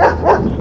Thank